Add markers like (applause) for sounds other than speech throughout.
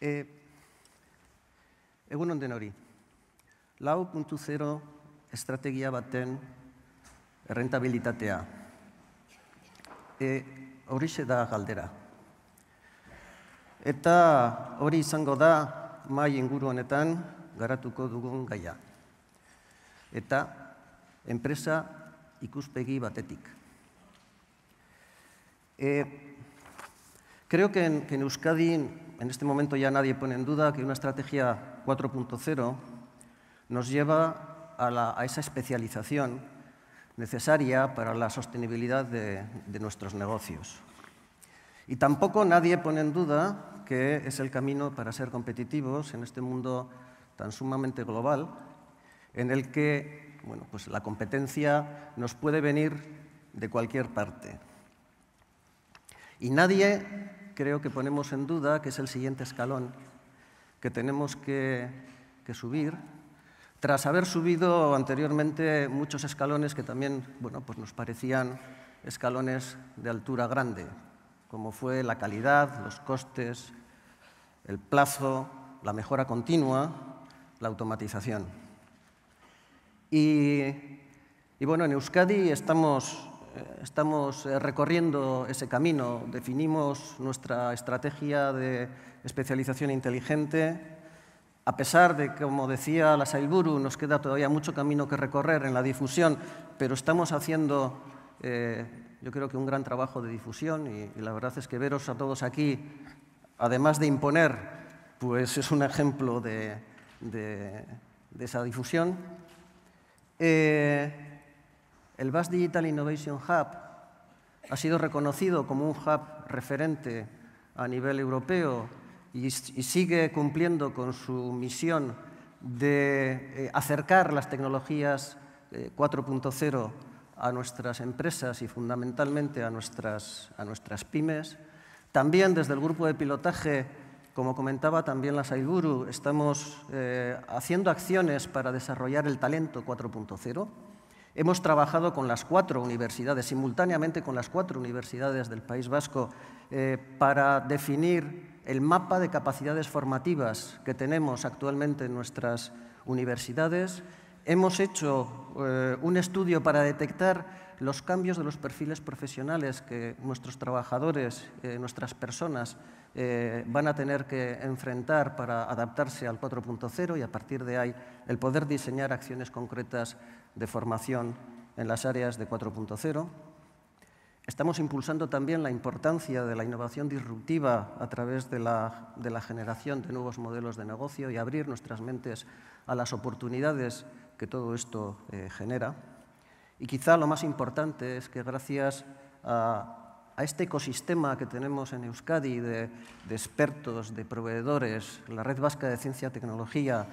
E, egun onden hori, lau puntu zero estrategia baten errentabilitatea. E, horixe da galdera. Eta hori izango da mai inguru honetan garatuko dugun gaia. Eta enpresa ikuspegi batetik. Eh, creo que en, que en Euskadi, en este momento ya nadie pone en duda que una estrategia 4.0 nos lleva a, esa especialización necesaria para la sostenibilidad de, de nuestros negocios. Y tampoco nadie pone en duda que es el camino para ser competitivos en este mundo tan sumamente global, en el que bueno, pues la competencia nos puede venir de cualquier parte. Y nadie creo que ponemos en duda que es el siguiente escalón que tenemos que, que subir, tras haber subido anteriormente muchos escalones que también bueno, pues nos parecían escalones de altura grande, como fue la calidad, los costes, el plazo, la mejora continua, la automatización. Y, y bueno, en Euskadi estamos, estamos eh, recorriendo ese camino, definimos nuestra estrategia de especialización inteligente, a pesar de que, como decía la Sailburu, nos queda todavía mucho camino que recorrer en la difusión, pero estamos haciendo, eh, yo creo que un gran trabajo de difusión y, la verdad es que veros a todos aquí, además de imponer, pues es un ejemplo de esa difusión. Eh, el Basque Digital Innovation Hub ha sido reconocido como un hub referente a nivel europeo y, sigue cumpliendo con su misión de eh, acercar las tecnologías eh, 4.0 a nuestras empresas y fundamentalmente a nuestras, a nuestras pymes. También desde el grupo de pilotaje como comentaba también la Saiburu, estamos eh, haciendo acciones para desarrollar el talento 4.0. Hemos trabajado con las cuatro universidades, simultáneamente con las cuatro universidades del País Vasco, eh, para definir el mapa de capacidades formativas que tenemos actualmente en nuestras universidades. Hemos hecho eh, un estudio para detectar los cambios de los perfiles profesionales que nuestros trabajadores, eh, nuestras personas, eh, van a tener que enfrentar para adaptarse al 4.0 y a partir de ahí el poder diseñar acciones concretas de formación en las áreas de 4.0. Estamos impulsando también la importancia de la innovación disruptiva a través de la, generación de nuevos modelos de negocio y abrir nuestras mentes a las oportunidades que todo esto eh, genera. Y quizá lo más importante es que gracias a, este ecosistema que tenemos en Euskadi de, de, expertos, de proveedores, la Red Vasca de Ciencia y Tecnología,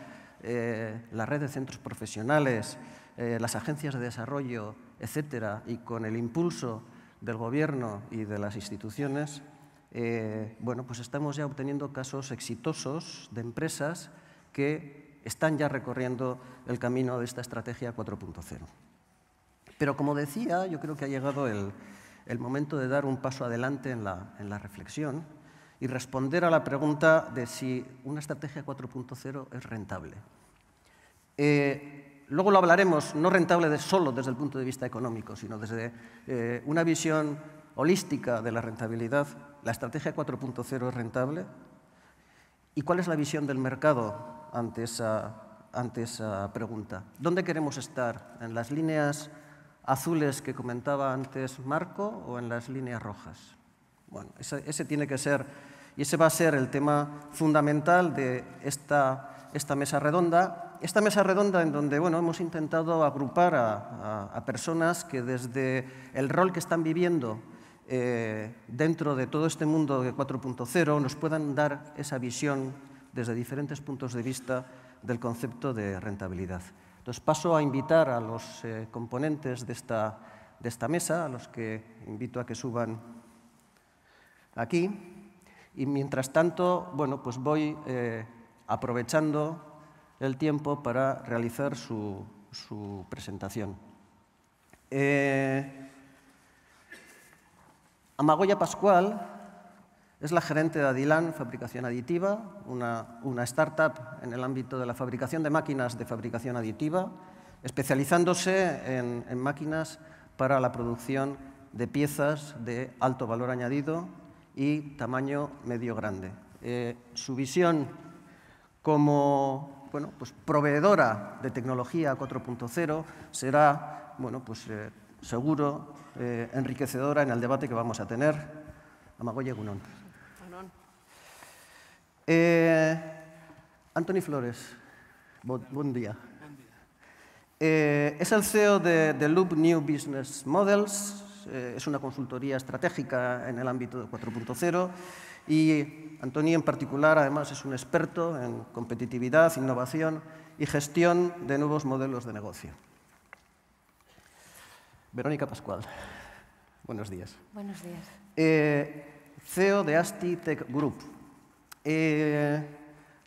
eh, la red de centros profesionales, eh, las agencias de desarrollo, etcétera, y con el impulso del gobierno y de las instituciones, eh, bueno, pues estamos ya obteniendo casos exitosos de empresas que están ya recorriendo el camino de esta estrategia 4.0. Pero como decía, yo creo que ha llegado el, el momento de dar un paso adelante en la, en la, reflexión y responder a la pregunta de si una estrategia 4.0 es rentable. Eh, luego lo hablaremos, no rentable solo desde el punto de vista económico, sino desde eh, una visión holística de la rentabilidad. ¿La estrategia 4.0 es rentable? ¿Y cuál es la visión del mercado ante esa, ante esa pregunta? ¿Dónde queremos estar? ¿En las líneas azules que comentaba antes Marco o en las líneas rojas. Bueno, ese, tiene que ser, y ese va a ser el tema fundamental de esta, esta mesa redonda. Esta mesa redonda en donde bueno, hemos intentado agrupar a personas que desde el rol que están viviendo eh, dentro de todo este mundo de 4.0 nos puedan dar esa visión desde diferentes puntos de vista del concepto de rentabilidad. Entonces paso a invitar a los eh, componentes de esta, de esta mesa, a los que invito a que suban aquí. Y mientras tanto, bueno, pues voy eh, aprovechando el tiempo para realizar su, su presentación. Eh, Amagoya Pascual Es la gerente de Adilan Fabricación Aditiva, una, startup en el ámbito de la fabricación de máquinas de fabricación aditiva, especializándose en, en máquinas para la producción de piezas de alto valor añadido y tamaño medio grande. Eh, su visión como bueno, pues proveedora de tecnología 4.0 será bueno, pues, eh, seguro eh, enriquecedora en el debate que vamos a tener. Amagoye Gunón. Eh, Anthony Flores, bon, buen día. Eh, es el CEO de, de, Loop New Business Models, eh, es una consultoría estratégica en el ámbito de 4.0 y Anthony en particular además es un experto en competitividad, innovación y gestión de nuevos modelos de negocio. Verónica Pascual, buenos días. Buenos días. Eh, CEO de ASTI Tech Group. Eh,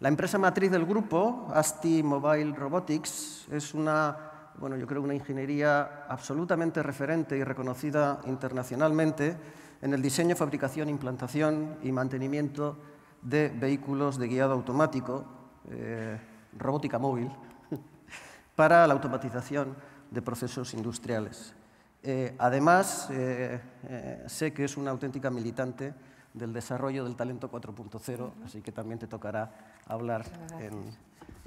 la empresa matriz del grupo, ASTI Mobile Robotics, es una, bueno, yo creo una ingeniería absolutamente referente y reconocida internacionalmente en el diseño, fabricación, implantación y mantenimiento de vehículos de guiado automático, eh, robótica móvil, (laughs) para la automatización de procesos industriales. Eh, además, sé que es una auténtica militante del desarrollo del talento 4.0, así que también te tocará hablar en,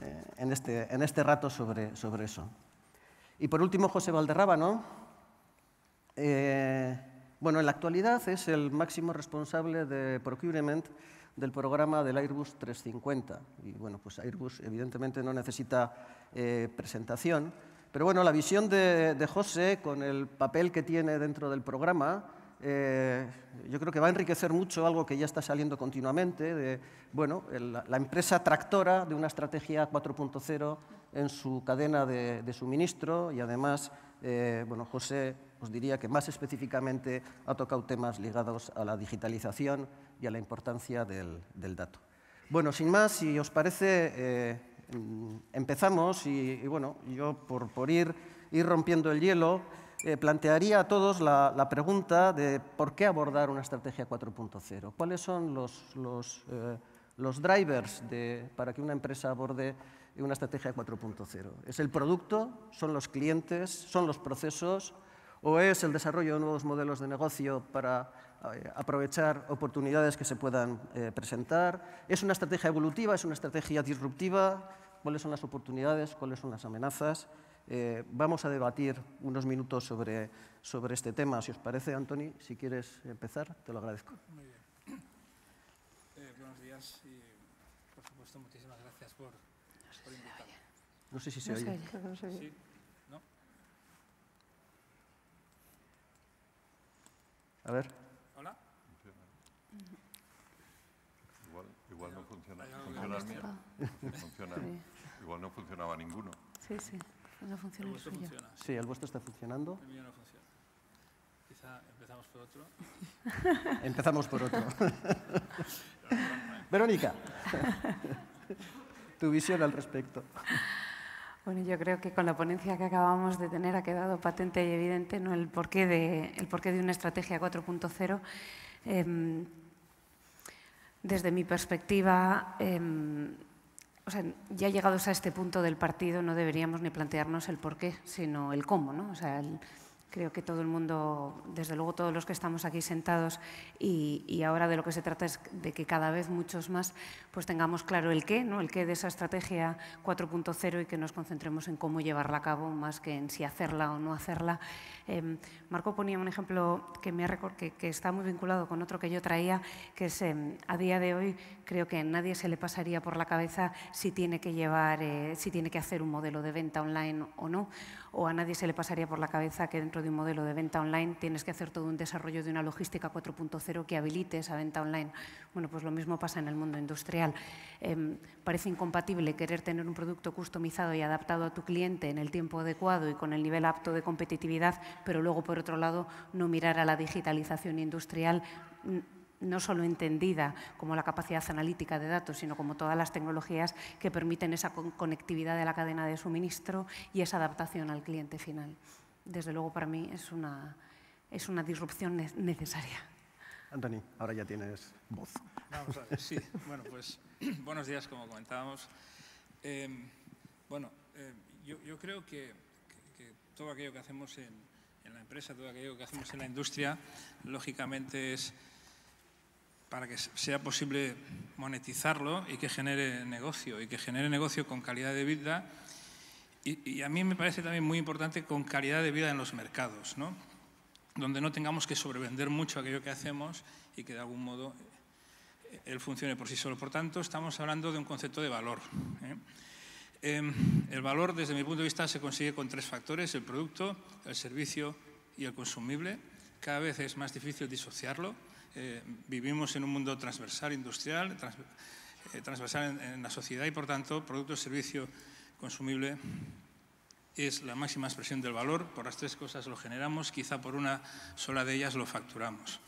eh, en, este, en, este, rato sobre, sobre, eso. Y por último, José Valderrábano. Eh, bueno, en la actualidad es el máximo responsable de procurement del programa del Airbus 350. Y bueno, pues Airbus evidentemente no necesita eh, presentación, pero bueno, la visión de, de José con el papel que tiene dentro del programa eh, yo creo que va a enriquecer mucho algo que ya está saliendo continuamente, de bueno, el, la empresa tractora de una estrategia 4.0 en su cadena de, de, suministro y además, eh, bueno, José os diría que más específicamente ha tocado temas ligados a la digitalización y a la importancia del, del dato. Bueno, sin más, si os parece, eh, empezamos y, y, bueno, yo por, por ir, ir rompiendo el hielo, eh, plantearía a todos la, pregunta de por qué abordar una estrategia 4.0. ¿Cuáles son eh, los drivers de, para que una empresa aborde una estrategia 4.0? ¿Es el producto? ¿Son los clientes? ¿Son los procesos? ¿O es el desarrollo de nuevos modelos de negocio para eh, aprovechar oportunidades que se puedan presentar? ¿Es una estrategia evolutiva? ¿Es una estrategia disruptiva? ¿Cuáles son las oportunidades? ¿Cuáles son las amenazas? Eh, vamos a debatir unos minutos sobre, sobre este tema. Si os parece, Antoni, si quieres empezar, te lo agradezco. Muy bien. Eh, buenos días y, por supuesto, muchísimas gracias por, por invitarme. No sé si se no oye. Se oye. No se oye. ¿Sí? ¿No? A ver. ¿Hola? Igual, igual no funciona. ¿Funciona el mío? Funciona. Igual no funcionaba ninguno. Sí, sí. No funciona El el suyo. funciona. Sí, el vuestro está funcionando. El mío no funciona. Quizá empezamos por otro. (laughs) Empezamos por otro. (laughs) Verónica, tu visión al respecto. Bueno, yo creo que con la ponencia que acabamos de tener ha quedado patente y evidente ¿no? el, porqué de, el porqué de una estrategia 4.0. Eh, desde mi perspectiva, eh, o sea, ya llegados a este punto del partido no deberíamos ni plantearnos el por qué, sino el cómo. ¿no? O sea, creo que todo el mundo, desde luego todos los que estamos aquí sentados y, ahora de lo que se trata es de que cada vez muchos más pues tengamos claro el qué, ¿no? el qué de esa estrategia 4.0 y que nos concentremos en cómo llevarla a cabo más que en si hacerla o no hacerla. Eh, Marco ponía un ejemplo que, me ha, que, que, está muy vinculado con otro que yo traía, que es eh, a día de hoy creo que a nadie se le pasaría por la cabeza si tiene que llevar, eh, si tiene que hacer un modelo de venta online o no, o a nadie se le pasaría por la cabeza que dentro de un modelo de venta online tienes que hacer todo un desarrollo de una logística 4.0 que habilite esa venta online. Bueno, pues lo mismo pasa en el mundo industrial. Eh, parece incompatible querer tener un producto customizado y adaptado a tu cliente en el tiempo adecuado y con el nivel apto de competitividad, pero luego, por otro lado, no mirar a la digitalización industrial no solo entendida como la capacidad analítica de datos, sino como todas las tecnologías que permiten esa conectividad de la cadena de suministro y esa adaptación al cliente final. Desde luego, para mí es una, es una disrupción necesaria. Antoni, ahora ya tienes voz. Vamos a ver, sí. Bueno, pues (clears throat) buenos días, como comentábamos. Eh, bueno, eh, yo, yo, creo que, que, que, todo aquello que hacemos en, en, la empresa, todo aquello que hacemos en la industria, lógicamente es para que sea posible monetizarlo y que genere negocio, y que genere negocio con calidad de vida. Y, a mí me parece también muy importante con calidad de vida en los mercados, ¿no? donde no tengamos que sobrevender mucho aquello que hacemos y que de algún modo eh, él funcione por sí solo. Por tanto, estamos hablando de un concepto de valor. ¿eh? Eh, el valor, desde mi punto de vista, se consigue con tres factores, el producto, el servicio y el consumible. Cada vez es más difícil disociarlo. Eh, vivimos en un mundo transversal, industrial, trans, eh, transversal en, en, la sociedad y, por tanto, producto, servicio, consumible es la máxima expresión del valor. Por las tres cosas lo generamos, quizá por una sola de ellas lo facturamos.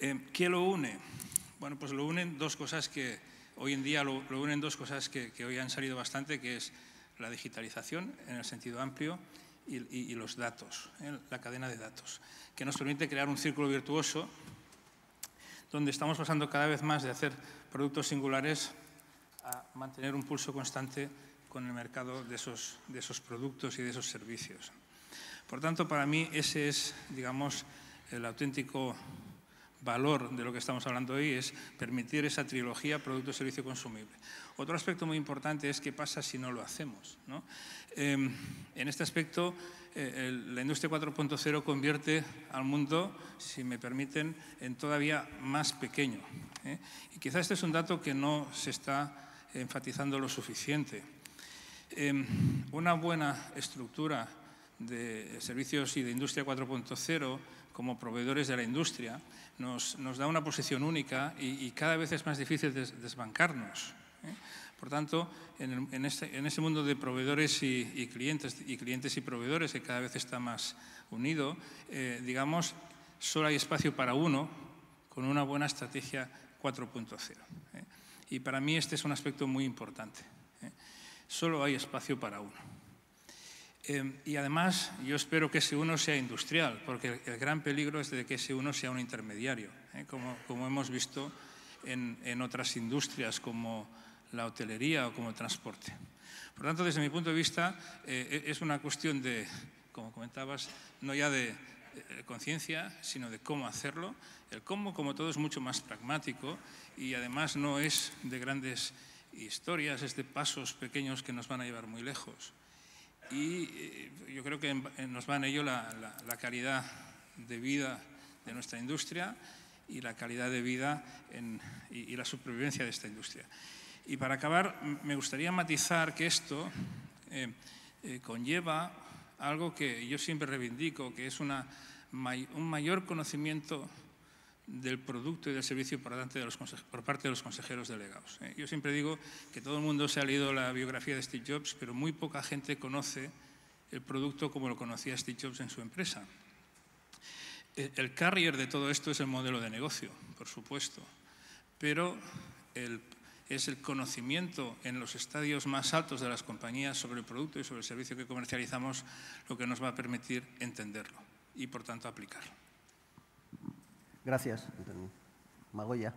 Eh, ¿Qué lo une? Bueno, pues lo unen dos cosas que hoy en día lo, lo unen dos cosas que, que, hoy han salido bastante, que es la digitalización en el sentido amplio y, y, y los datos, ¿eh? la cadena de datos, que nos permite crear un círculo virtuoso donde estamos pasando cada vez más de hacer productos singulares a mantener un pulso constante con el mercado de esos, de esos productos y de esos servicios. Por tanto, para mí ese es, digamos, el auténtico valor de lo que estamos hablando hoy es permitir esa trilogía producto, servicio, consumible. Otro aspecto muy importante es qué pasa si no lo hacemos. ¿no? Eh, en este aspecto, eh, la industria 4.0 convierte al mundo, si me permiten, en todavía más pequeño. ¿eh? Y quizás este es un dato que no se está enfatizando lo suficiente. Eh, una buena estructura de servicios y de industria 4.0 como proveedores de la industria nos, nos, da una posición única y, y, cada vez es más difícil des, desbancarnos. ¿eh? Por tanto, en, el, en, este, en, ese mundo de proveedores y, y, clientes, y clientes y proveedores que cada vez está más unido, eh, digamos, solo hay espacio para uno con una buena estrategia 4.0. ¿eh? Y para mí este es un aspecto muy importante solo hay espacio para uno. Eh, y además, yo espero que ese uno sea industrial, porque el, el gran peligro es de que ese uno sea un intermediario, eh, como, como, hemos visto en, en, otras industrias como la hotelería o como el transporte. Por tanto, desde mi punto de vista, eh, es una cuestión de, como comentabas, no ya de conciencia, sino de cómo hacerlo. El cómo, como todo, es mucho más pragmático y además no es de grandes historias, es de pasos pequeños que nos van a llevar muy lejos. Y eh, yo creo que nos va en ello la, calidad de vida de nuestra industria y la calidad de vida y, la supervivencia de esta industria. Y para acabar, me gustaría matizar que esto eh, eh, conlleva algo que yo siempre reivindico, que es una, un mayor conocimiento del producto y del servicio por, parte de los consejeros delegados. ¿eh? Yo siempre digo que todo el mundo se ha leído la biografía de Steve Jobs, pero muy poca gente conoce el producto como lo conocía Steve Jobs en su empresa. Eh, el carrier de todo esto es el modelo de negocio, por supuesto, pero es el conocimiento en los estadios más altos de las compañías sobre el producto y sobre el servicio que comercializamos lo que nos va a permitir entenderlo y, por tanto, aplicarlo. Gracias, Magoya.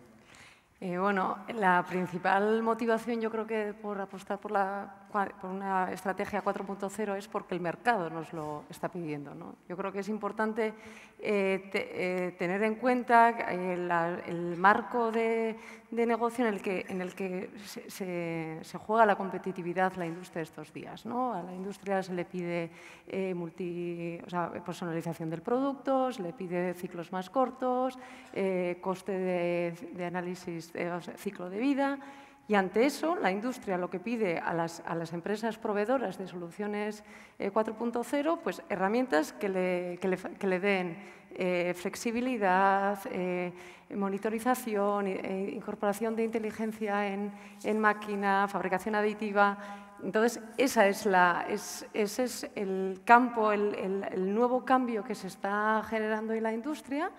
Eh, bueno, la principal motivación yo creo que por apostar por, la, por una estrategia 4.0 es porque el mercado nos lo está pidiendo. ¿no? Yo creo que es importante eh, eh, tener en cuenta eh, el marco de, negocio en el que, en el que se, juega la competitividad la industria estos días. A la industria se le pide personalización del producto, se le pide ciclos más cortos, coste de, análisis, ciclo de vida. Y ante eso, la industria lo que pide a las, a las empresas proveedoras de soluciones eh, 4.0, pues herramientas que le, que le, que le den eh, flexibilidad, eh, monitorización, eh, incorporación de inteligencia en, en, máquina, fabricación aditiva. Entonces, esa es la, es, ese es el campo, el, el, el nuevo cambio que se está generando en la industria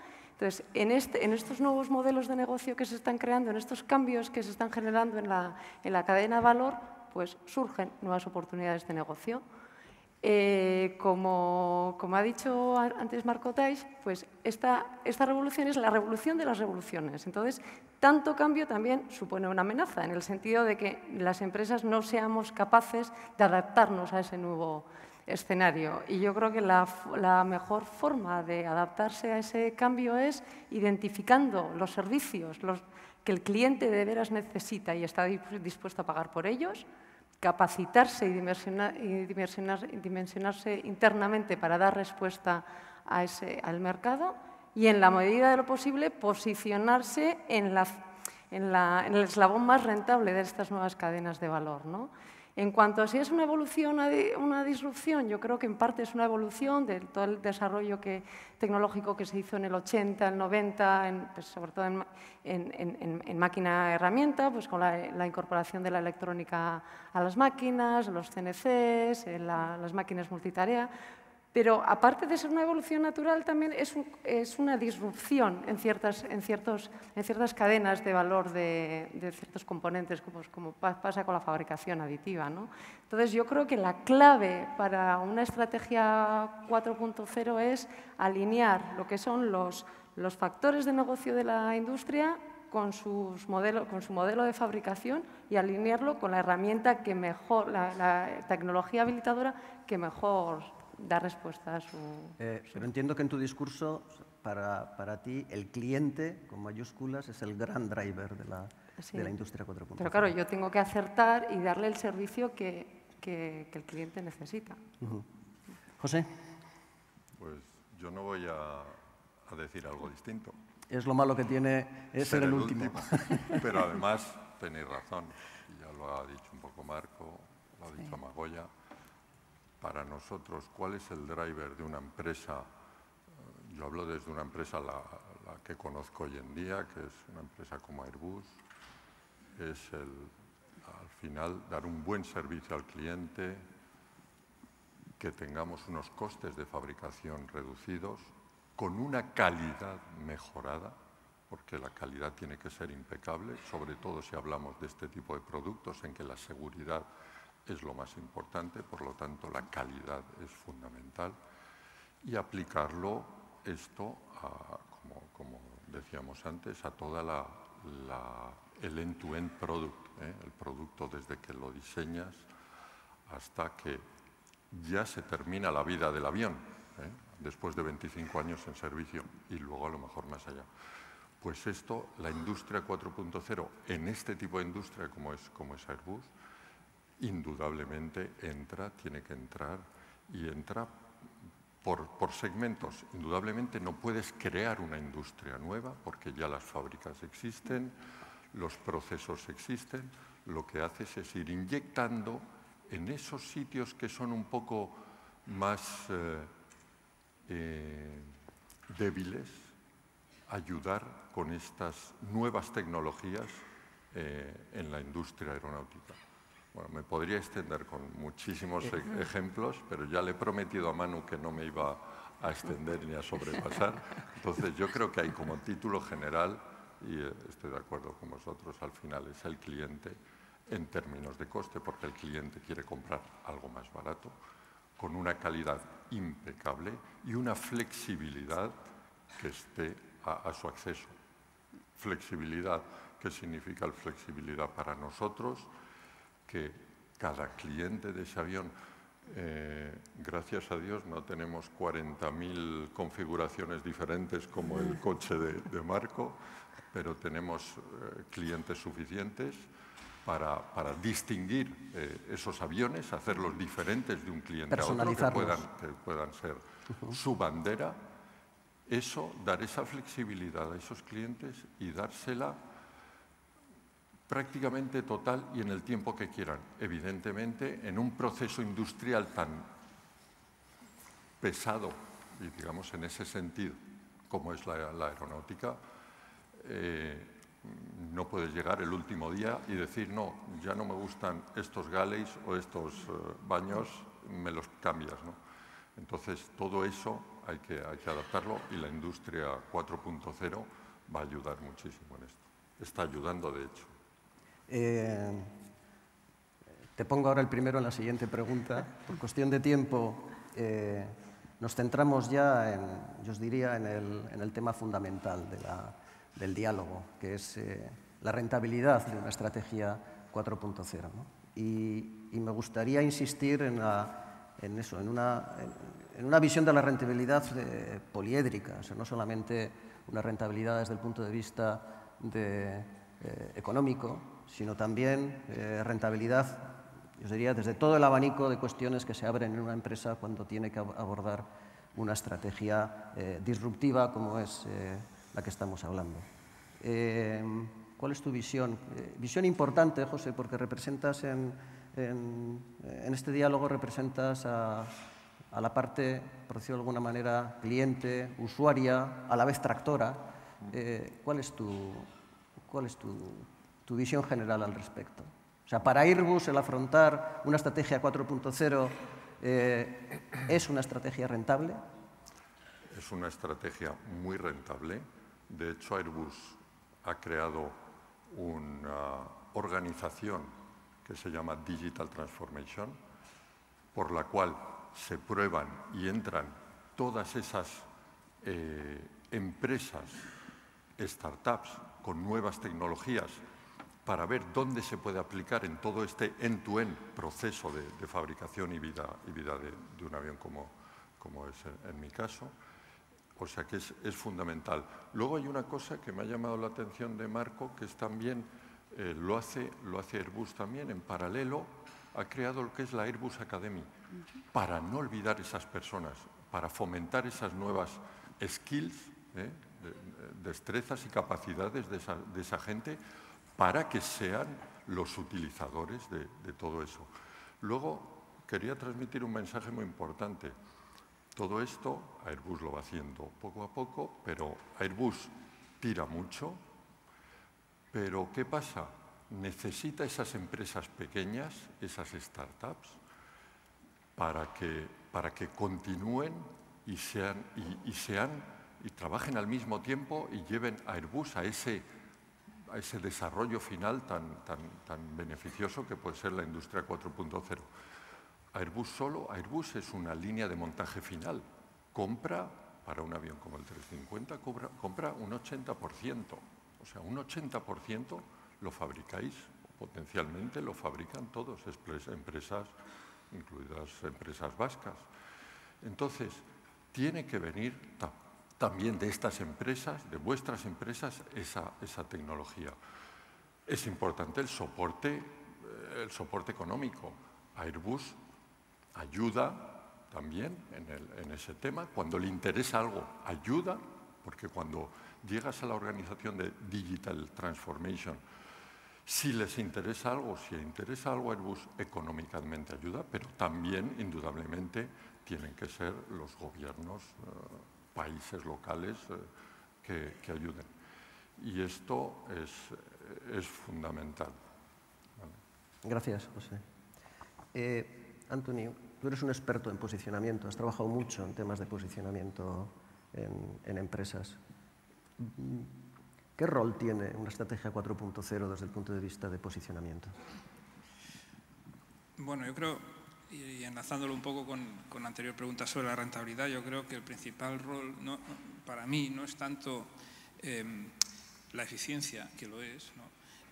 entonces, en, este, en, estos nuevos modelos de negocio que se están creando, en estos cambios que se están generando en la, en la cadena de valor, pues surgen nuevas oportunidades de negocio. Eh, como, como, ha dicho antes Marco Tais, pues esta, esta revolución es la revolución de las revoluciones. Entonces, tanto cambio también supone una amenaza, en el sentido de que las empresas no seamos capaces de adaptarnos a ese nuevo escenario. Y yo creo que la, la mejor forma de adaptarse a ese cambio es identificando los servicios los, que el cliente de veras necesita y está dispuesto a pagar por ellos, capacitarse y, dimensionarse internamente para dar respuesta a ese, al mercado y, en la medida de lo posible, posicionarse en, la, en, la, en el eslabón más rentable de estas nuevas cadenas de valor. ¿no? En cuanto a si es una evolución una disrupción, yo creo que en parte es una evolución de todo el desarrollo tecnológico que se hizo en el 80, el 90, pues, sobre todo en, máquina-herramienta, pues con la, incorporación de la electrónica a las máquinas, los CNCs, eh, las máquinas multitarea, pero aparte de ser una evolución natural, también es, una disrupción en ciertas, en, ciertos, en ciertas cadenas de valor de, ciertos componentes, como, pasa con la fabricación aditiva. ¿no? Entonces, yo creo que la clave para una estrategia 4.0 es alinear lo que son los, factores de negocio de la industria con, sus modelo, con su modelo de fabricación y alinearlo con la herramienta que mejor, la tecnología habilitadora que mejor dar respuesta a su... Eh, pero entiendo que en tu discurso, para, para, ti, el cliente, con mayúsculas, es el gran driver de la, de la industria 4.0. Pero claro, yo tengo que acertar y darle el servicio que, que, el cliente necesita. José. Pues yo no voy a, a, decir algo distinto. Es lo malo que tiene es ser, el, último. (laughs) Pero además tenéis razón, ya lo ha dicho un poco Marco, lo ha dicho Magoya para nosotros, ¿cuál es el driver de una empresa? Eh, yo hablo desde una empresa la, que conozco hoy en día, que es una empresa como Airbus, es el, al final dar un buen servicio al cliente, que tengamos unos costes de fabricación reducidos, con una calidad mejorada, porque la calidad tiene que ser impecable, sobre todo si hablamos de este tipo de productos en que la seguridad es lo más importante, por lo tanto la calidad es fundamental y aplicarlo esto, como, decíamos antes, a toda la, el end-to-end product, ¿eh? el producto desde que lo diseñas hasta que ya se termina la vida del avión, ¿eh? después de 25 años en servicio y luego a lo mejor más allá. Pues esto, la industria 4.0, en este tipo de industria como es, como es Airbus, indudablemente entra, tiene que entrar y entra por, segmentos. Indudablemente no puedes crear una industria nueva porque ya las fábricas existen, los procesos existen. Lo que haces es ir inyectando en esos sitios que son un poco más eh, eh, débiles, ayudar con estas nuevas tecnologías eh, en la industria aeronáutica. Bueno, me podría extender con muchísimos e- ejemplos, pero ya le he prometido a Manu que no me iba a extender ni a sobrepasar. Entonces yo creo que hay como título general, y eh, estoy de acuerdo con vosotros, al final es el cliente en términos de coste, porque el cliente quiere comprar algo más barato, con una calidad impecable y una flexibilidad que esté a, a su acceso. Flexibilidad, ¿qué significa la flexibilidad para nosotros? Que cada cliente de ese avión, eh, gracias a Dios, no tenemos 40.000 configuraciones diferentes como el coche de, Marco, pero tenemos eh, clientes suficientes para, distinguir eh, esos aviones, hacerlos diferentes de un cliente a otro, que puedan, que puedan ser su bandera. Eso, dar esa flexibilidad a esos clientes y dársela prácticamente total y en el tiempo que quieran. Evidentemente, en un proceso industrial tan pesado, y digamos en ese sentido, como es la, aeronáutica, eh, no puedes llegar el último día y decir, no, ya no me gustan estos galeys o estos eh, baños, me los cambias. ¿no? Entonces, todo eso hay que, hay que adaptarlo y la industria 4.0 va a ayudar muchísimo en esto. Está ayudando, de hecho. Eh, te pongo ahora el primero en la siguiente pregunta. Por cuestión de tiempo, eh, nos centramos ya, en, yo os diría, en el, tema fundamental del diálogo, que es eh, la rentabilidad de una estrategia 4.0. Y, me gustaría insistir en, eso, en una, visión de la rentabilidad eh, poliédrica, no solamente una rentabilidad desde el punto de vista económico, sino también rentabilidad yo diría, desde todo el abanico de cuestiones que se abren en una empresa cuando tiene que abordar una estrategia eh, disruptiva como es eh, la que estamos hablando. Eh, ¿Cuál es tu visión? visión importante, José, porque representas en, este diálogo representas a, la parte, por decirlo de alguna manera, cliente, usuaria, a la vez tractora. ¿Cuál es, tu, cuál es tu visión general al respecto? O sea, para Airbus el afrontar una estrategia 4.0 eh, es una estrategia rentable. Es una estrategia muy rentable. De hecho, Airbus ha creado una organización que se llama Digital Transformation, por la cual se prueban y entran todas esas eh, empresas, startups con nuevas tecnologías para ver dónde se puede aplicar en todo este end-to-end proceso de, fabricación y vida, y vida de, un avión como, como es en, mi caso. O sea que es, es, fundamental. Luego hay una cosa que me ha llamado la atención de Marco, que es también, eh, lo, hace, lo hace Airbus también, en paralelo ha creado lo que es la Airbus Academy, para no olvidar esas personas, para fomentar esas nuevas skills, ¿eh? destrezas y capacidades de esa, de esa gente, para que sean los utilizadores de, todo eso. Luego, quería transmitir un mensaje muy importante. Todo esto, Airbus lo va haciendo poco a poco, pero Airbus tira mucho. Pero, ¿qué pasa? Necesita esas empresas pequeñas, esas startups, para que, para que continúen y sean, y, sean y trabajen al mismo tiempo y lleven a Airbus a ese ese desarrollo final tan, tan, tan beneficioso que puede ser la industria 4.0. Airbus solo, Airbus es una línea de montaje final. Compra, para un avión como el 350, compra, un 80%. O sea, un 80% lo fabricáis, potencialmente lo fabrican todos, empresas, incluidas empresas vascas. Entonces, tiene que venir también de estas empresas, de vuestras empresas, esa, tecnología. Es importante el soporte, el soporte económico. Airbus ayuda también en, en, ese tema. Cuando le interesa algo, ayuda, porque cuando llegas a la organización de Digital Transformation, si les interesa algo, si les interesa algo Airbus, económicamente ayuda, pero también, indudablemente, tienen que ser los gobiernos. Eh, países locales eh, que, ayuden. Y esto es, fundamental. Gracias, José. Eh, Antonio, tú eres un experto en posicionamiento, has trabajado mucho en temas de posicionamiento en, empresas. ¿Qué rol tiene una estrategia 4.0 desde el punto de vista de posicionamiento? Bueno, yo creo y enlazándolo un poco con, la anterior pregunta sobre la rentabilidad, yo creo que el principal rol para mí no es tanto em, la eficiencia, que lo es,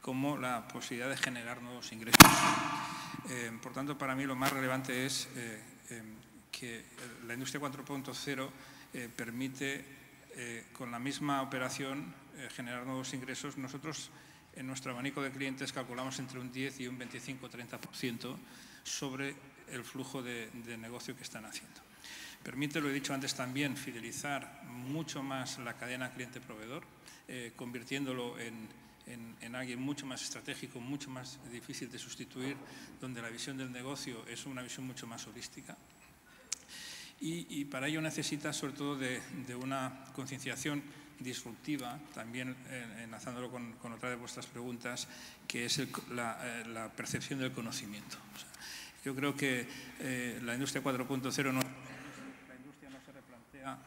como la posibilidad de generar nuevos ingresos. Em, por tanto, para mí lo más relevante es eh, em, que la industria 4.0 eh, permite, eh, con la misma operación, generar nuevos ingresos. Nosotros, en nuestro abanico de clientes, calculamos entre un 10 y un 25-30% sobre el flujo de, negocio que están haciendo. Permite, lo he dicho antes también, fidelizar mucho más la cadena cliente-proveedor, eh, convirtiéndolo en, alguien mucho más estratégico, mucho más difícil de sustituir, donde la visión del negocio es una visión mucho más holística. Y, para ello necesita sobre todo de, una concienciación disruptiva, también eh, enlazándolo con, otra de vuestras preguntas, que es la, eh, la, percepción del conocimiento. Yo creo que eh, la industria 4.0 no, la industria no se replantea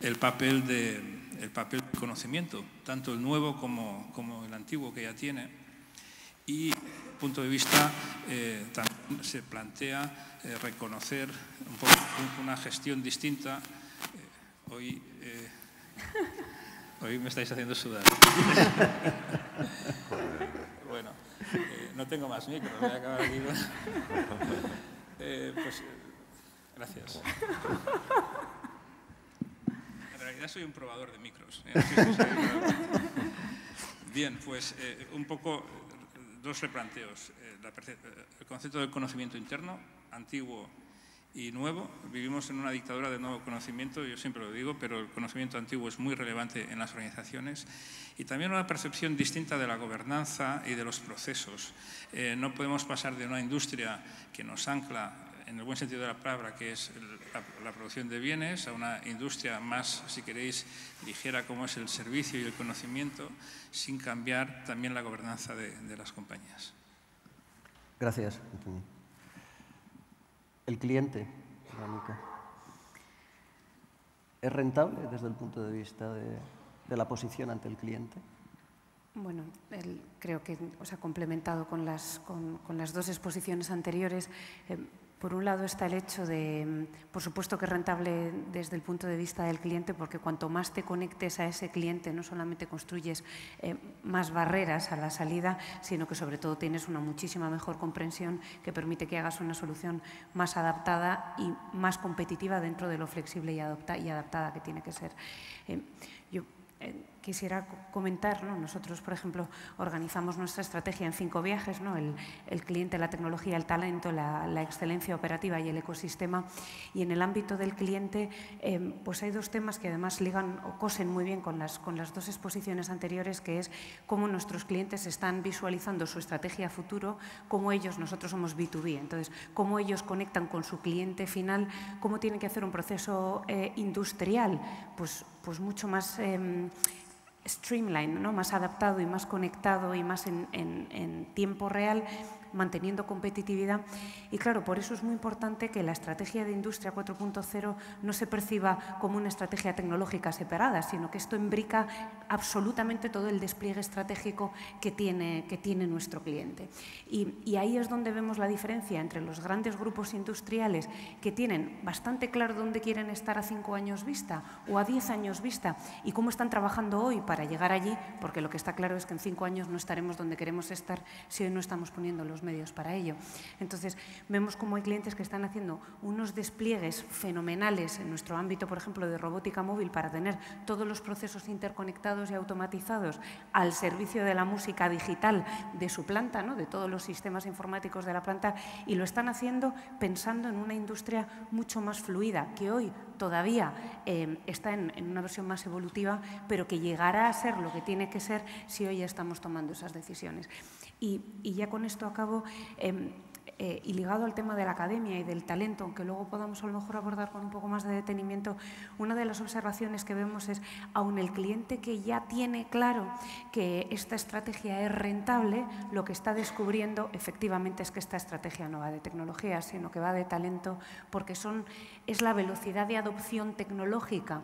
el papel, de, el papel del conocimiento, tanto el nuevo como, como el antiguo que ya tiene. Y punto de vista eh, también se plantea eh, reconocer un poco una gestión distinta. Hoy, hoy me estáis haciendo sudar. (laughs) bueno, no tengo más micros, voy a acabar aquí. (laughs) pues, gracias. En realidad soy un probador de micros. (laughs) Bien, pues un poco dos replanteos. Eh, eh, el concepto del conocimiento interno, antiguo y nuevo. Vivimos en una dictadura de nuevo conocimiento, yo siempre lo digo, pero el conocimiento antiguo es muy relevante en las organizaciones. Y también una percepción distinta de la gobernanza y de los procesos. Eh, no podemos pasar de una industria que nos ancla en el buen sentido de la palabra, que es la, producción de bienes, a una industria más, si queréis, ligera como es el servicio y el conocimiento, sin cambiar también la gobernanza de, las compañías. Gracias, Antonio. El cliente, ¿Es rentable desde el punto de vista de, la posición ante el cliente? Bueno, creo que os ha complementado con las, con, las dos exposiciones anteriores. Eh, por un lado está el hecho de, por supuesto que es rentable desde el punto de vista del cliente, porque cuanto más te conectes a ese cliente, no solamente construyes eh, más barreras a la salida, sino que sobre todo tienes una muchísima mejor comprensión que permite que hagas una solución más adaptada y más competitiva dentro de lo flexible y, adaptada que tiene que ser. Eh, yo, eh, quisiera comentar, nosotros, por ejemplo, organizamos nuestra estrategia en cinco viajes, ¿no? el, cliente, la tecnología, el talento, la, excelencia operativa y el ecosistema. Y en el ámbito del cliente, em, pues hay dos temas que además ligan o cosen muy bien con las, con las dos exposiciones anteriores, que es cómo nuestros clientes están visualizando su estrategia futuro, cómo ellos, nosotros somos B2B, entonces, cómo ellos conectan con su cliente final, cómo tienen que hacer un proceso eh, industrial, pues, pues mucho más... Em, streamline, ¿no? más adaptado y más conectado y más en, en tiempo real manteniendo competitividad. Y claro, por eso es muy importante que la estrategia de Industria 4.0 no se perciba como una estrategia tecnológica separada, sino que esto imbrica absolutamente todo el despliegue estratégico que tiene, que tiene nuestro cliente. Y, y ahí es donde vemos la diferencia entre los grandes grupos industriales que tienen bastante claro dónde quieren estar a cinco años vista o a diez años vista y cómo están trabajando hoy para llegar allí, porque lo que está claro es que en cinco años no estaremos donde queremos estar si hoy no estamos poniendo los medios para ello. Entonces, vemos cómo hay clientes que están haciendo unos despliegues fenomenales en nuestro ámbito, por ejemplo, de robótica móvil para tener todos los procesos interconectados y automatizados al servicio de la música digital de su planta, ¿no? de todos los sistemas informáticos de la planta, y lo están haciendo pensando en una industria mucho más fluida, que hoy todavía eh, está en, en, una versión más evolutiva, pero que llegará a ser lo que tiene que ser si hoy estamos tomando esas decisiones. Y, ya con esto acabo. Em, eh, y ligado al tema de la academia y del talento, aunque luego podamos a lo mejor abordar con un poco más de detenimiento, una de las observaciones que vemos es, aun el cliente que ya tiene claro que esta estrategia es rentable, lo que está descubriendo efectivamente es que esta estrategia no va de tecnología, sino que va de talento, porque son, es la velocidad de adopción tecnológica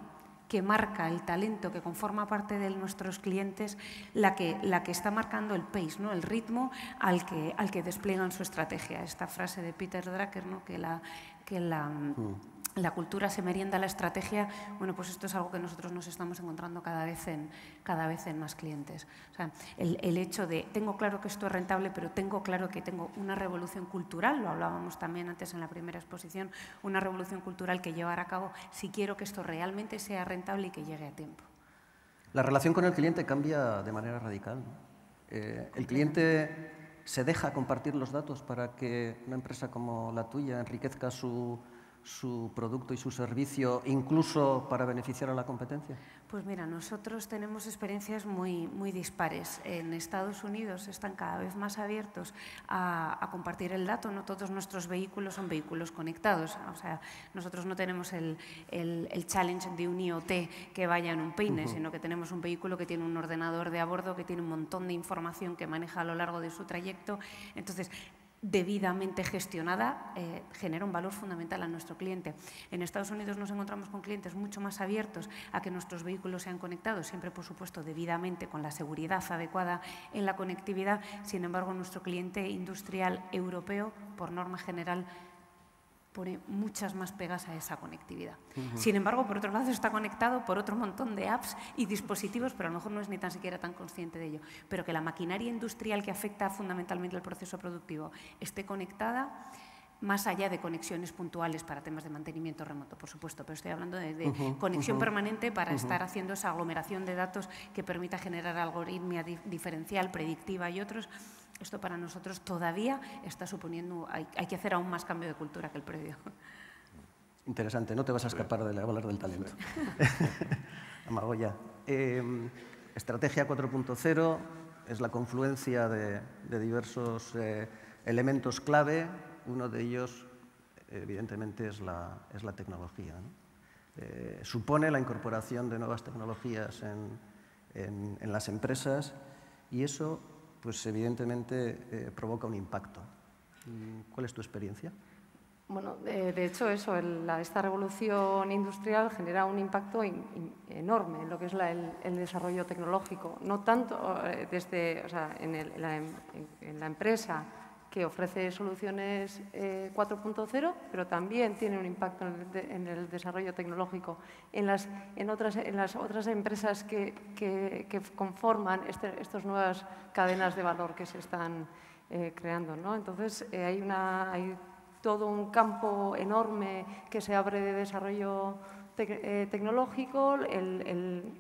que marca el talento que conforma parte de nuestros clientes, la que, la que está marcando el pace, ¿no? el ritmo al que, al que despliegan su estrategia. Esta frase de Peter Drucker, ¿no? que la, que la, mm la cultura se merienda la estrategia, bueno, pues esto es algo que nosotros nos estamos encontrando cada vez en, cada vez en más clientes. O sea, el, hecho de, tengo claro que esto es rentable, pero tengo claro que tengo una revolución cultural, lo hablábamos también antes en la primera exposición, una revolución cultural que llevar a cabo si quiero que esto realmente sea rentable y que llegue a tiempo. La relación con el cliente cambia de manera radical. Eh, el cliente se deja compartir los datos para que una empresa como la tuya enriquezca su su producto y su servicio, incluso para beneficiar a la competencia? Pues mira, nosotros tenemos experiencias muy, muy dispares. En Estados Unidos están cada vez más abiertos a, compartir el dato. No todos nuestros vehículos son vehículos conectados. O sea, nosotros no tenemos el, el, challenge de un IoT que vaya en un peine, sino que tenemos un vehículo que tiene un ordenador de a bordo, que tiene un montón de información que maneja a lo largo de su trayecto. Entonces, debidamente gestionada eh, genera un valor fundamental a nuestro cliente. En Estados Unidos nos encontramos con clientes mucho más abiertos a que nuestros vehículos sean conectados, siempre por supuesto debidamente con la seguridad adecuada en la conectividad. Sin embargo, nuestro cliente industrial europeo, por norma general, pone muchas más pegas a esa conectividad. Sin embargo, por otro lado, está conectado por otro montón de apps y dispositivos, pero a lo mejor no es ni tan siquiera tan consciente de ello. Pero que la maquinaria industrial que afecta fundamentalmente al proceso productivo esté conectada, más allá de conexiones puntuales para temas de mantenimiento remoto, por supuesto, pero estoy hablando de, conexión permanente para estar haciendo esa aglomeración de datos que permita generar algoritmia diferencial, predictiva y otros. Esto para nosotros todavía está suponiendo, hay, que hacer aún más cambio de cultura que el previo. Interesante, no te vas a escapar de hablar del talento. (laughs) Amagoya. Em, estrategia 4.0 es la confluencia de, diversos eh, elementos clave. Uno de ellos, evidentemente, es la, es la tecnología. Eh, supone la incorporación de nuevas tecnologías en, en las empresas y eso pues evidentemente eh, provoca un impacto. ¿Cuál es tu experiencia? Bueno, de, hecho eso, esta revolución industrial genera un impacto enorme en lo que es el, desarrollo tecnológico, no tanto eh, desde, o sea, en, en la empresa que ofrece soluciones 4.0, eh, pero también tiene un impacto en el, desarrollo tecnológico en las, en otras, en las otras empresas que, que, conforman este, estas nuevas cadenas de valor que se están eh, creando. ¿no? Entonces, eh, hay, una, hay todo un campo enorme que se abre de desarrollo eh, tecnológico, el,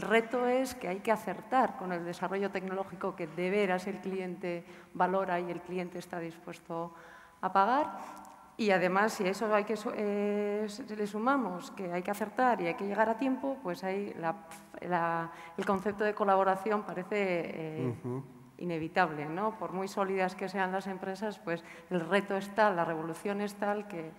reto es que hay que acertar con el desarrollo tecnológico que de veras el cliente valora y el cliente está dispuesto a pagar. Y además, si a eso hay que, eh, le sumamos que hay que acertar y hay que llegar a tiempo, pues ahí el concepto de colaboración parece eh, inevitable. ¿no? Por muy sólidas que sean las empresas, pues el reto es tal, la revolución es tal que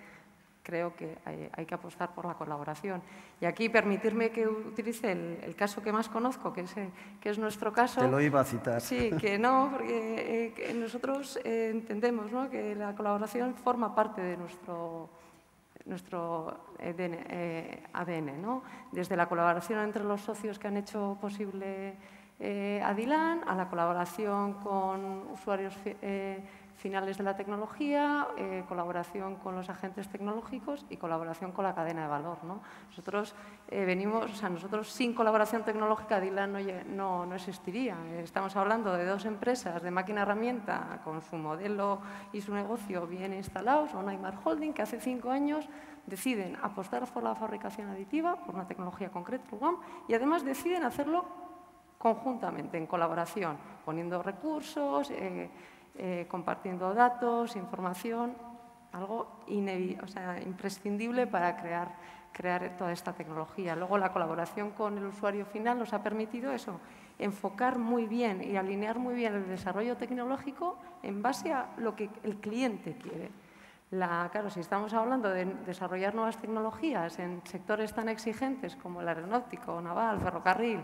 creo que hay, que apostar por la colaboración. Y aquí permitirme que utilice el, caso que más conozco, que es, que es, nuestro caso. Te lo iba a citar. Sí, que no, porque eh, nosotros eh, entendemos ¿no? que la colaboración forma parte de nuestro nuestro eh, ADN, ¿no? desde la colaboración entre los socios que han hecho posible Adilán, a la colaboración con usuarios finales de la tecnología, eh, colaboración con los agentes tecnológicos y colaboración con la cadena de valor. ¿no? Nosotros eh, venimos, o sea, nosotros sin colaboración tecnológica DILAN no, no, existiría. Estamos hablando de dos empresas de máquina herramienta con su modelo y su negocio bien instalados, o Neymar Holding, que hace cinco años deciden apostar por la fabricación aditiva, por una tecnología concreta, y además deciden hacerlo conjuntamente, en colaboración, poniendo recursos, eh, eh, compartiendo datos, información, algo imprescindible para crear, crear toda esta tecnología. Luego la colaboración con el usuario final nos ha permitido eso, enfocar muy bien y alinear muy bien el desarrollo tecnológico en base a lo que el cliente quiere. La, claro, si estamos hablando de desarrollar nuevas tecnologías en sectores tan exigentes como el aeronáutico, naval, ferrocarril,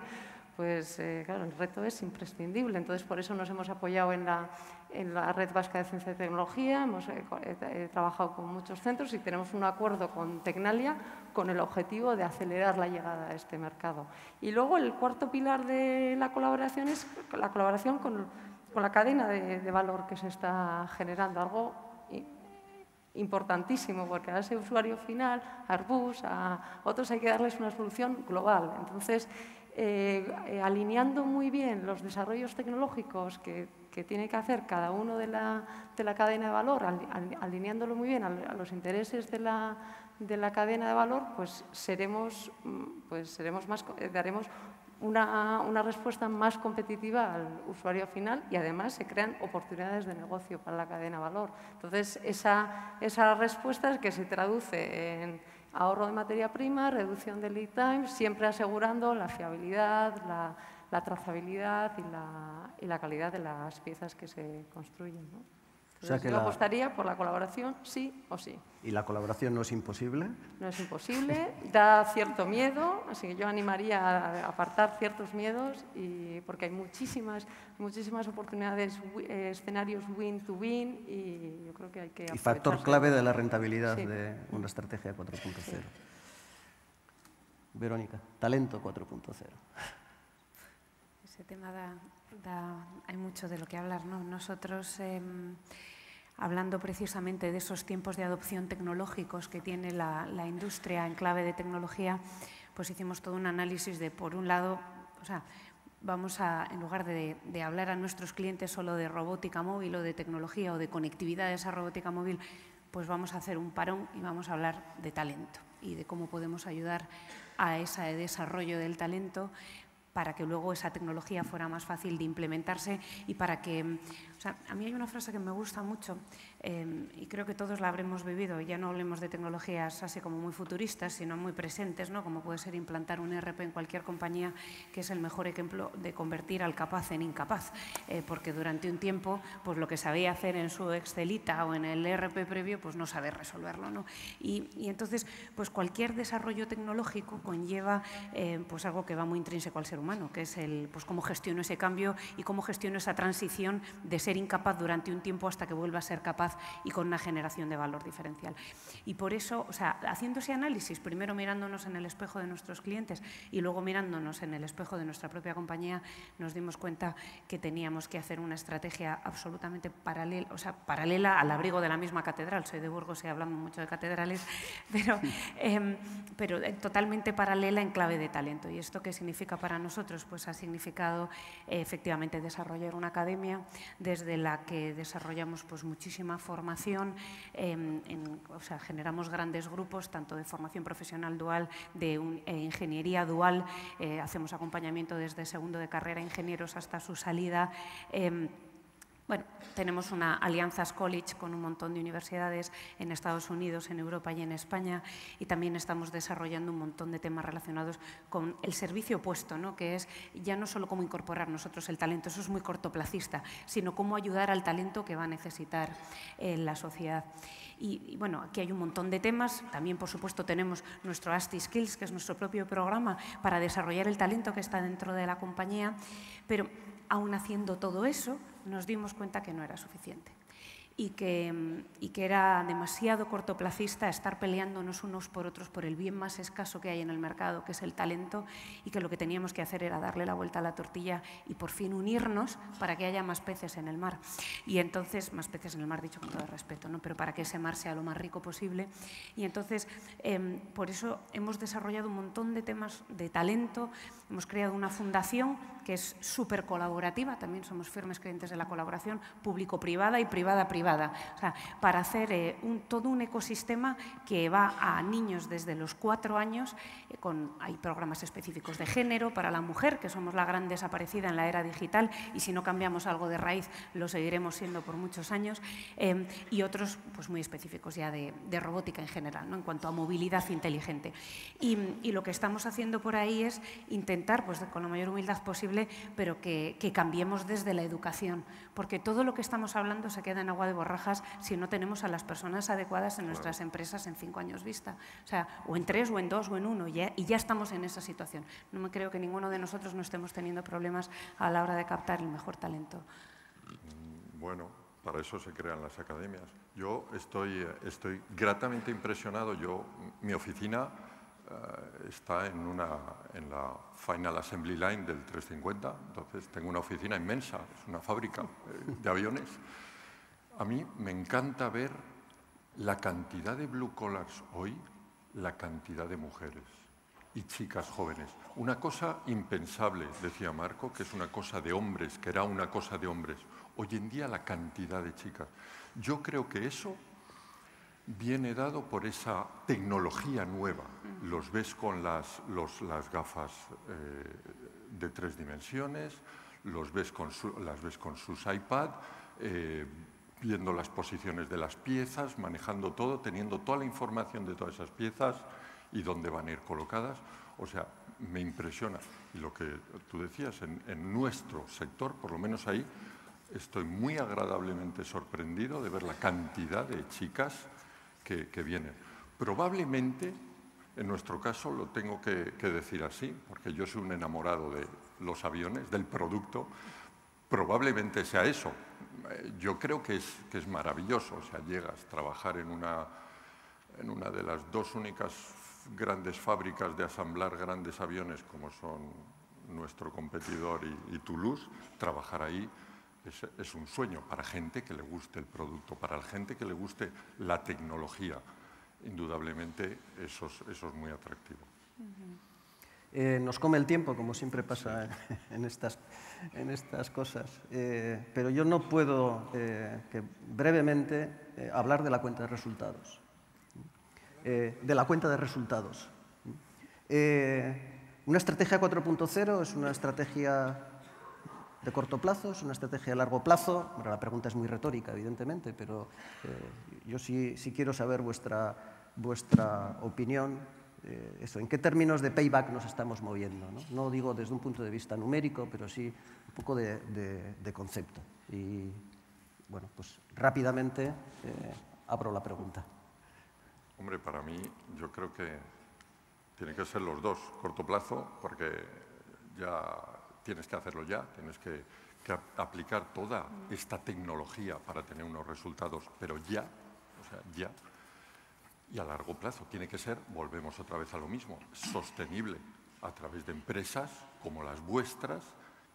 pues eh, claro, el reto es imprescindible. Entonces, por eso nos hemos apoyado en la, en la Red Vasca de Ciencia y Tecnología, hemos eh, trabajado con muchos centros y tenemos un acuerdo con Tecnalia con el objetivo de acelerar la llegada a este mercado. Y luego el cuarto pilar de la colaboración es la colaboración con, con la cadena de, valor que se está generando, algo importantísimo, porque a ese usuario final, a Airbus, a otros hay que darles una solución global. Entonces, eh, eh, alineando muy bien los desarrollos tecnológicos que que tiene que hacer cada uno de la, de la cadena de valor, alineándolo muy bien a, los intereses de la, de la, cadena de valor, pues seremos, mm, pues seremos más, eh, daremos una, una, respuesta más competitiva al usuario final y además se crean oportunidades de negocio para la cadena de valor. Entonces, esa, esa respuesta es que se traduce en ahorro de materia prima, reducción de lead time, siempre asegurando la fiabilidad, la, la trazabilidad y la, y la, calidad de las piezas que se construyen. ¿no? O sea que yo la- apostaría por la colaboración sí o sí. ¿Y la colaboración no es imposible? No es imposible, da cierto miedo, así que yo animaría a apartar ciertos miedos y porque hay muchísimas, muchísimas oportunidades, eh, escenarios win-to-win y yo creo que hay que Y factor clave de la rentabilidad Sí. de una estrategia 4.0. Verónica, talento 4.0. Ese tema da, da- hay mucho de lo que hablar, ¿no? Nosotros, em, hablando precisamente de esos tiempos de adopción tecnológicos que tiene la, la industria en clave de tecnología, pues hicimos todo un análisis de, por un lado, o sea, vamos a, en lugar de, de hablar a nuestros clientes solo de robótica móvil o de tecnología o de conectividad de esa robótica móvil, pues vamos a hacer un parón y vamos a hablar de talento y de cómo podemos ayudar a ese desarrollo del talento para que luego esa tecnología fuera más fácil de implementarse y para que... O sea, a mí hay una frase que me gusta mucho eh, y creo que todos la habremos vivido. Ya no hablemos de tecnologías así como muy futuristas, sino muy presentes, ¿no? como puede ser implantar un ERP en cualquier compañía, que es el mejor ejemplo de convertir al capaz en incapaz. Eh, porque durante un tiempo, pues lo que sabía hacer en su Excelita o en el ERP previo, pues no sabe resolverlo. ¿no? Y, y entonces, pues cualquier desarrollo tecnológico conlleva eh, pues algo que va muy intrínseco al ser humano, que es el, pues cómo gestiono ese cambio y cómo gestiono esa transición de ser incapaz durante un tiempo hasta que vuelva a ser capaz y con una generación de valor diferencial. Y por eso, o sea, haciendo ese análisis, primero mirándonos en el espejo de nuestros clientes y luego mirándonos en el espejo de nuestra propia compañía, nos dimos cuenta que teníamos que hacer una estrategia absolutamente paralela, o sea, paralela al abrigo de la misma catedral. Soy de Burgos y hablamos mucho de catedrales, (laughs) pero, em, pero eh, totalmente paralela en clave de talento. ¿Y esto qué significa para nosotros? Pues ha significado eh, efectivamente desarrollar una academia desde la que desarrollamos pues, muchísima formación, em, o sea, generamos grandes grupos, tanto de formación profesional dual, de eh, ingeniería dual, eh, hacemos acompañamiento desde segundo de carrera ingenieros hasta su salida. Bueno, tenemos una Alianzas College con un montón de universidades en Estados Unidos, en Europa y en España y también estamos desarrollando un montón de temas relacionados con el servicio opuesto, ¿no? que es ya no solo cómo incorporar nosotros el talento, eso es muy cortoplacista, sino cómo ayudar al talento que va a necesitar eh, la sociedad. Y, y, bueno, aquí hay un montón de temas. También, por supuesto, tenemos nuestro ASTI Skills, que es nuestro propio programa para desarrollar el talento que está dentro de la compañía. Pero aún haciendo todo eso, nos dimos cuenta que no era suficiente y que, y que era demasiado cortoplacista estar peleándonos unos por otros por el bien más escaso que hay en el mercado, que es el talento, y que lo que teníamos que hacer era darle la vuelta a la tortilla y por fin unirnos para que haya más peces en el mar. Y entonces, más peces en el mar, dicho con todo respeto, pero para que ese mar sea lo más rico posible. Y entonces, em, por eso hemos desarrollado un montón de temas de talento, hemos creado una fundación que es súper colaborativa, también somos firmes creyentes de la colaboración público-privada y privada-privada, o sea, para hacer eh, un, todo un ecosistema que va a niños desde los cuatro años, eh, con, hay programas específicos de género para la mujer, que somos la gran desaparecida en la era digital y si no cambiamos algo de raíz lo seguiremos siendo por muchos años, eh, y otros pues, muy específicos ya de, de robótica en general, ¿no? en cuanto a movilidad inteligente. Y, y lo que estamos haciendo por ahí es intentar, pues, con la mayor humildad posible, pero que, que cambiemos desde la educación, porque todo lo que estamos hablando se queda en agua de borrajas si no tenemos a las personas adecuadas en nuestras empresas en cinco años vista. O sea, o en tres, o en dos, o en uno, y ya, y ya estamos en esa situación. No me creo que ninguno de nosotros no estemos teniendo problemas a la hora de captar el mejor talento. Bueno, para eso se crean las academias. Yo estoy, eh, estoy gratamente impresionado. Yo, mi oficina eh, está en, una, en la Final Assembly Line del 350, entonces tengo una oficina inmensa, es una fábrica eh, de aviones. A mí me encanta ver la cantidad de blue collars hoy, la cantidad de mujeres y chicas jóvenes. Una cosa impensable, decía Marco, que es una cosa de hombres, que era una cosa de hombres. Hoy en día la cantidad de chicas. Yo creo que eso viene dado por esa tecnología nueva. Los ves con las, los- las gafas eh, de tres dimensiones, los ves con su- las ves con sus iPad, eh, viendo las posiciones de las piezas, manejando todo, teniendo toda la información de todas esas piezas y dónde van a ir colocadas. O sea, me impresiona. Y lo que tú decías, en, nuestro sector, por lo menos ahí, estoy muy agradablemente sorprendido de ver la cantidad de chicas que, vienen. Probablemente, en nuestro caso, lo tengo que, decir así, porque yo soy un enamorado de los aviones, del producto, probablemente sea eso. Eh, yo creo que es, maravilloso, o sea, llegas a trabajar en una, en una de las dos únicas grandes fábricas de asamblar grandes aviones como son nuestro competidor y, Toulouse, trabajar ahí es, un sueño para gente que le guste el producto, para la gente que le guste la tecnología. Indudablemente eso es, muy atractivo. Eh, nos come el tiempo, como siempre pasa (laughs) en, estas, en estas cosas, eh, pero yo no puedo eh, que brevemente hablar de la cuenta de resultados. de la cuenta de resultados. una estrategia 4.0 es una estrategia de corto plazo, es una estrategia de largo plazo. Bueno, la pregunta es muy retórica, evidentemente, pero yo sí, quiero saber vuestra, vuestra opinión. Eso, ¿En qué términos de payback nos estamos moviendo? ¿no? digo desde un punto de vista numérico, pero sí un poco de, concepto. Y bueno, pues rápidamente eh, abro la pregunta. Hombre, para mí yo creo que tienen que ser los dos, corto plazo, porque ya tienes que hacerlo ya, tienes que, aplicar toda esta tecnología para tener unos resultados, pero ya, o sea, ya. Y a largo plazo tiene que ser, volvemos otra vez a lo mismo, sostenible a través de empresas como las vuestras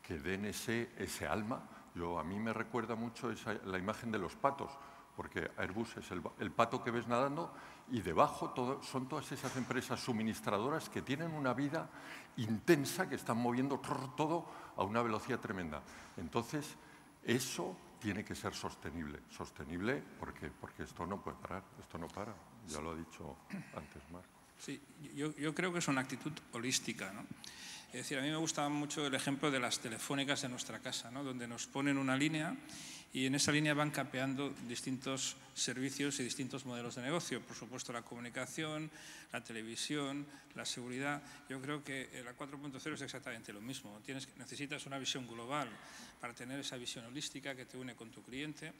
que den ese, ese alma. Yo, a mí me recuerda mucho la imagen de los patos, porque Airbus es el, pato que ves nadando y debajo son todas esas empresas suministradoras que tienen una vida intensa, que están moviendo todo a una velocidad tremenda. Entonces, eso tiene que ser sostenible. Sostenible porque, porque esto no puede parar, esto no para. Ya lo ha dicho antes Marco. Sí, yo, creo que es una actitud holística. ¿no? Es decir, a mí me gusta mucho el ejemplo de las telefónicas de nuestra casa, ¿no? donde nos ponen una línea y en esa línea van capeando distintos servicios y distintos modelos de negocio. Por supuesto, la comunicación, la televisión, la seguridad. Yo creo que la 4.0 es exactamente lo mismo. Tienes, necesitas una visión global para tener esa visión holística que te une con tu cliente,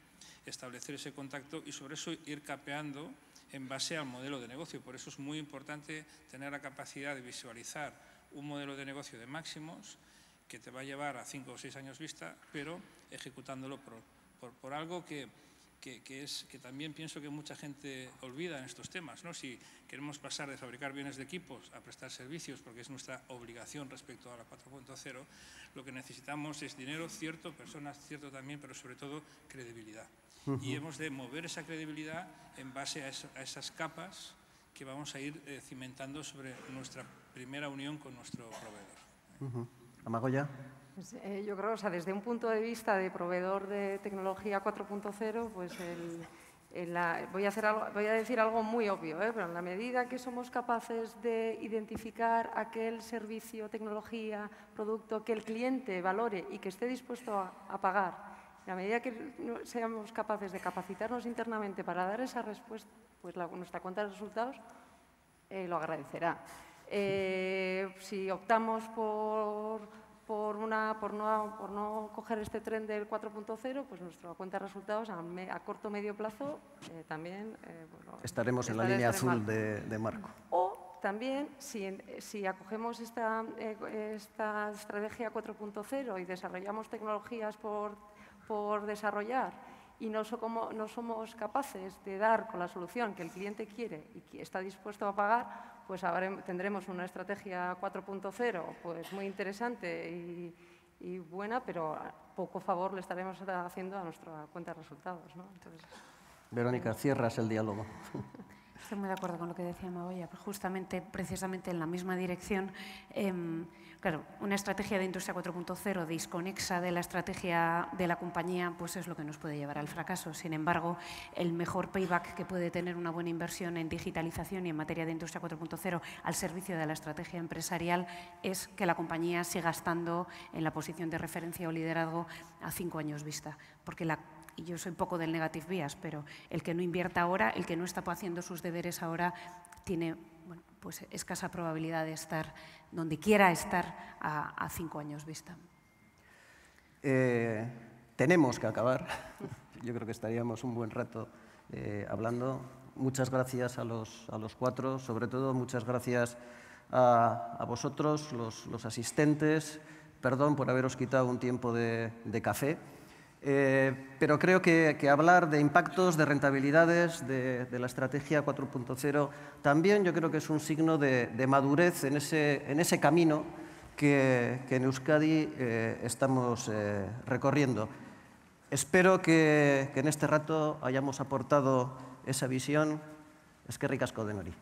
establecer ese contacto y sobre eso ir capeando en base al modelo de negocio. Por eso es muy importante tener la capacidad de visualizar un modelo de negocio de máximos que te va a llevar a cinco o seis años vista, pero ejecutándolo por, algo que, que también pienso que mucha gente olvida en estos temas. ¿no? Si queremos pasar de fabricar bienes de equipos a prestar servicios, porque es nuestra obligación respecto a la 4.0, lo que necesitamos es dinero cierto, personas cierto también, pero sobre todo credibilidad. Y hemos de mover esa credibilidad en base a, esas capas que vamos a ir eh, cimentando sobre nuestra primera unión con nuestro proveedor. Amagoya. Pues, eh, yo creo, o sea, desde un punto de vista de proveedor de tecnología 4.0, pues voy, a hacer algo, voy a decir algo muy obvio, ¿eh? pero en la medida que somos capaces de identificar aquel servicio, tecnología, producto que el cliente valore y que esté dispuesto a, pagar, en la medida que seamos capaces de capacitarnos internamente para dar esa respuesta, pues nuestra cuenta de resultados eh, lo agradecerá. si optamos por por, una, por, no, por no coger este tren del 4.0, pues nuestra cuenta de resultados a, a corto medio plazo eh, también... Eh, estaremos en la línea azul de, de, Marco. O también, si, si acogemos esta, eh, esta estrategia 4.0 y desarrollamos tecnologías por, por desarrollar y no, no somos capaces de dar con la solución que el cliente quiere y que está dispuesto a pagar, pues tendremos una estrategia 4.0 pues muy interesante y, buena, pero poco favor le estaremos haciendo a nuestra cuenta de resultados. ¿no? Verónica, cierras el diálogo. (laughs) Estoy muy de acuerdo con lo que decía Magoya, justamente, precisamente en la misma dirección. Em, claro, una estrategia de industria 4.0 disconexa de la estrategia de la compañía, pues es lo que nos puede llevar al fracaso. Sin embargo, el mejor payback que puede tener una buena inversión en digitalización y en materia de industria 4.0 al servicio de la estrategia empresarial es que la compañía siga estando en la posición de referencia o liderazgo a cinco años vista. Porque la y yo soy poco del negative bias, pero el que no invierta ahora, el que no está haciendo sus deberes ahora, tiene pues escasa probabilidad de estar donde quiera estar a, cinco años vista. Eh, tenemos que acabar. (laughs) Yo creo que estaríamos un buen rato eh, hablando. Muchas gracias a los, a los, cuatro, sobre todo muchas gracias a, a vosotros, los, los, asistentes. Perdón por haberos quitado un tiempo de café. Eh, pero creo que, hablar de impactos, de rentabilidades, de, la estrategia 4.0, también yo creo que es un signo de, madurez en ese, camino que, que, en Euskadi eh, estamos eh, recorriendo. Espero que, que, en este rato hayamos aportado esa visión. Es que ricasco de Nori.